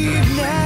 Now.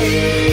ti.